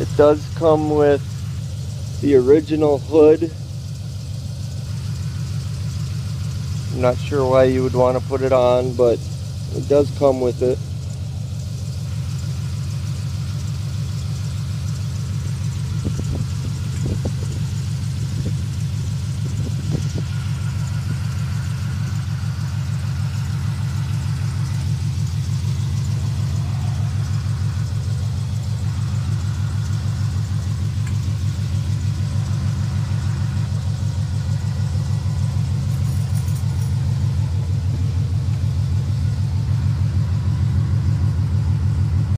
It does come with the original hood. I'm not sure why you would want to put it on, but it does come with it.